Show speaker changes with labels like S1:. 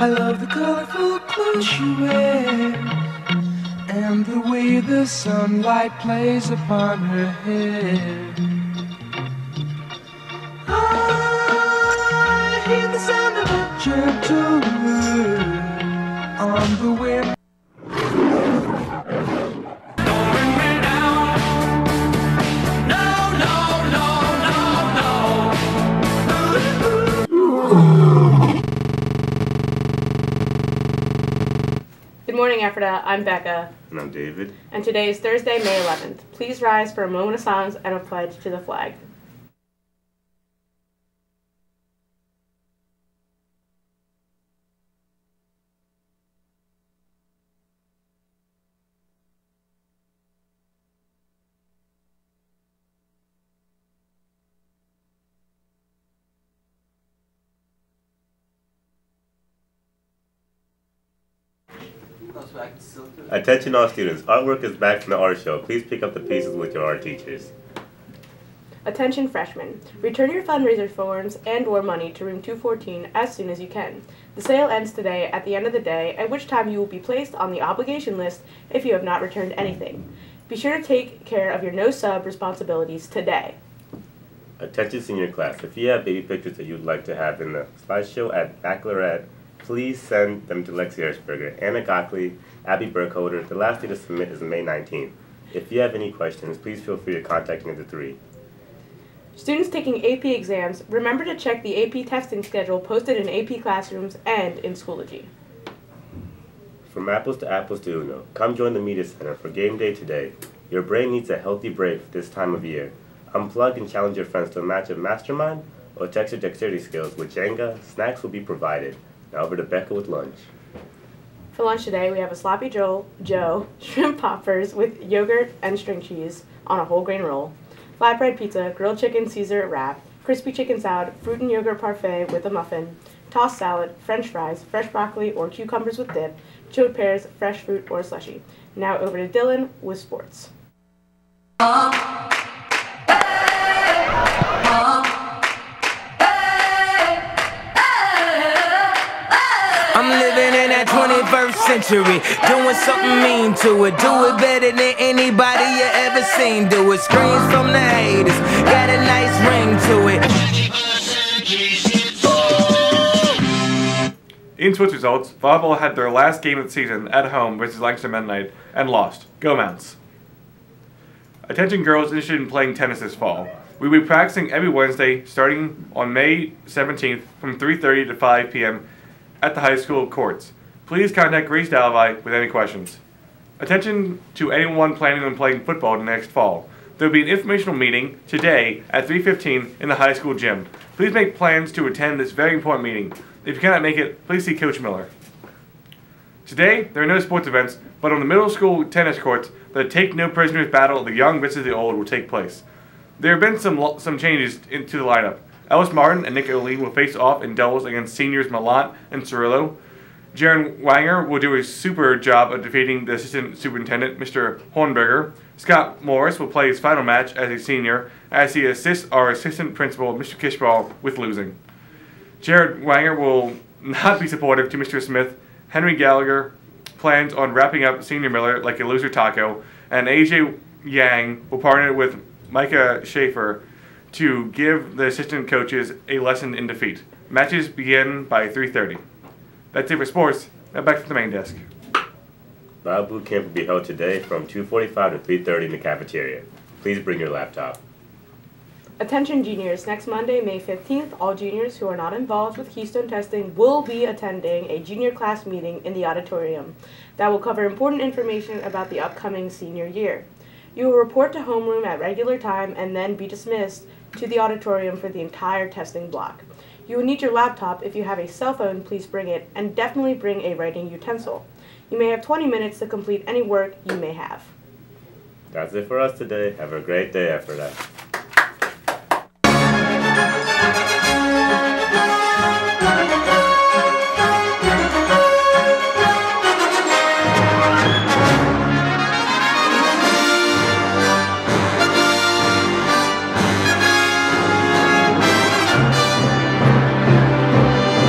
S1: I love the colorful clothes she wears and the way the sunlight plays upon her hair.
S2: Morning, Ephrata. I'm Becca,
S3: And I'm David.
S2: and today is Thursday, May 11th. Please rise for a moment of silence and a pledge to the flag.
S3: Attention all students, artwork is back from the art show. Please pick up the pieces with your art teachers.
S2: Attention freshmen, return your fundraiser forms and or money to room 214 as soon as you can. The sale ends today at the end of the day, at which time you will be placed on the obligation list if you have not returned anything. Be sure to take care of your no sub responsibilities today.
S3: Attention senior class, if you have baby pictures that you'd like to have in the slideshow at Baccalaureate, please send them to Lexi Hirschberger, Anna Gockley, Abby Burkholder. The last day to submit is May 19th. If you have any questions, please feel free to contact me at the three.
S2: Students taking AP exams, remember to check the AP testing schedule posted in AP classrooms and in Schoology.
S3: From apples to apples to Uno, come join the Media Center for game day today. Your brain needs a healthy break this time of year. Unplug and challenge your friends to a match of Mastermind or text your dexterity skills with Jenga. Snacks will be provided. Now over to Becca with lunch.
S2: For lunch today, we have a sloppy Joe, Joe shrimp poppers with yogurt and string cheese on a whole grain roll, flatbread pizza, grilled chicken Caesar wrap, crispy chicken salad, fruit and yogurt parfait with a muffin, tossed salad, french fries, fresh broccoli or cucumbers with dip, chilled pears, fresh fruit or slushy. Now over to Dylan with sports.
S4: I'm 21st century, doing something mean to it. Do it better than anybody you ever seen. Do it. Screams from the haters, got a nice ring to it.
S5: In sports results, volleyball had their last game of the season at home versus Lancaster Mennonite and lost. Go Mounts. Attention girls interested in playing tennis this fall. We will be practicing every Wednesday starting on May 17th from 3.30 to 5 p.m. at the high school courts. Please contact Grace Dalvey with any questions. Attention to anyone planning on playing football next fall. There will be an informational meeting today at 3.15 in the high school gym. Please make plans to attend this very important meeting. If you cannot make it, please see Coach Miller. Today, there are no sports events, but on the middle school tennis courts, the Take No Prisoners battle of the young versus the old will take place. There have been some some changes into the lineup. Ellis Martin and Nick O'Lean will face off in doubles against seniors Malant and Cirillo. Jaron Wanger will do a super job of defeating the assistant superintendent, Mr. Hornberger. Scott Morris will play his final match as a senior as he assists our assistant principal, Mr. Kishball, with losing. Jared Wanger will not be supportive to Mr. Smith. Henry Gallagher plans on wrapping up Senior Miller like a loser taco, and AJ Yang will partner with Micah Schaefer to give the assistant coaches a lesson in defeat. Matches begin by 3:30. That's it for sports. Now back to the main desk.
S3: Bio Boot Camp will be held today from 2.45 to 3.30 in the cafeteria. Please bring your laptop.
S2: Attention juniors, next Monday, May 15th, all juniors who are not involved with Keystone testing will be attending a junior class meeting in the auditorium that will cover important information about the upcoming senior year. You will report to homeroom at regular time and then be dismissed to the auditorium for the entire testing block. You will need your laptop. If you have a cell phone, please bring it, and definitely bring a writing utensil. You may have 20 minutes to complete any work you may have.
S3: That's it for us today. Have a great day after that.